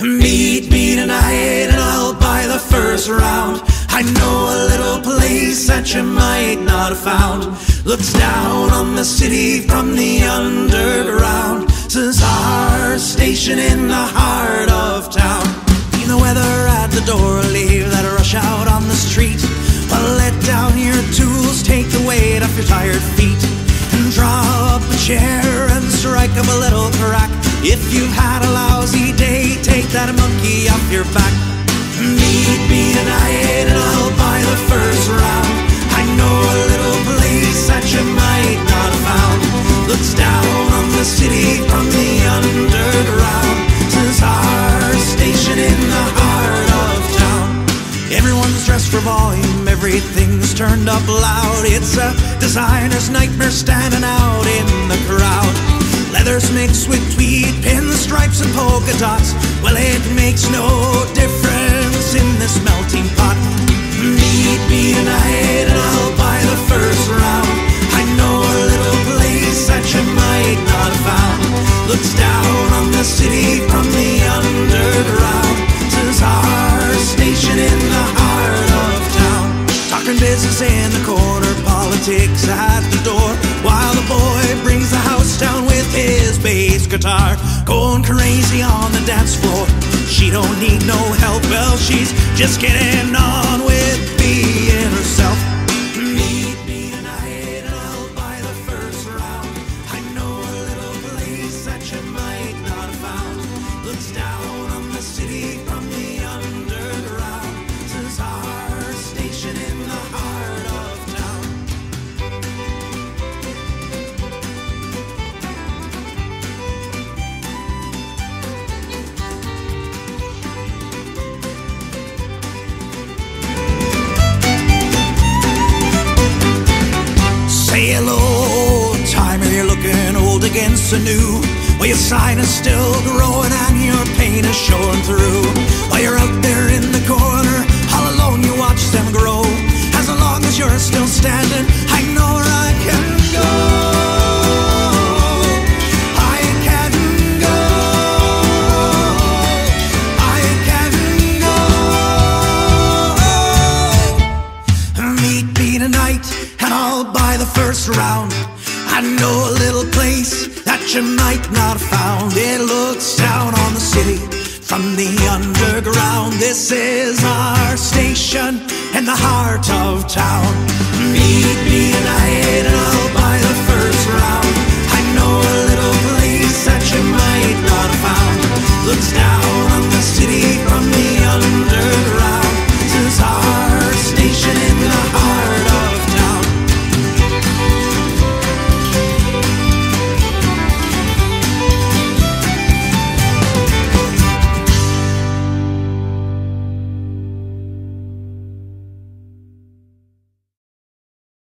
Meet me tonight and I'll buy the first round. I know a little place that you might not have found. Looks down on the city from the underground. Says our station in the heart of town. You the weather at the door, leave that rush out on the street. Well, let down your tools, take the weight off your tired feet, and draw up a chair and strike up a little crack. If you've had a that monkey off your back. Meet me tonight and I'll buy the first round. I know a little place that you might not have found. Looks down on the city from the underground. Says our station in the heart of town. Everyone's dressed for volume, everything's turned up loud. It's a designer's nightmare standing out in the crowd. Leathers mixed with tweed, pinstripes and polka dots. Well, it makes no difference in this melting pot. Meet me tonight and I'll buy the first round. I know a little place that you might not have found. Looks down on the city from the underground. Says our station in the heart of town. Talking business in the corner, politics at the door. While the boy brings the house down with his bass guitar. Going crazy on the dance floor. She don't need no help, well, she's just getting on against the new. Well, your sign is still growing and your pain is showing through. While you're out there in the corner, all alone, you watch them grow. As long as you're still standing, I know where I can go. I can go. I can go. Meet me tonight and I'll buy the first round. I know a little place that you might not have found. It looks down on the city from the underground. This is our station in the heart of town.